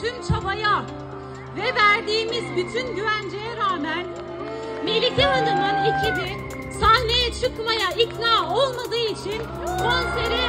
tüm çabaya ve verdiğimiz bütün güvenceye rağmen Melike Hanım'ın ekibi sahneye çıkmaya ikna olmadığı için konseri.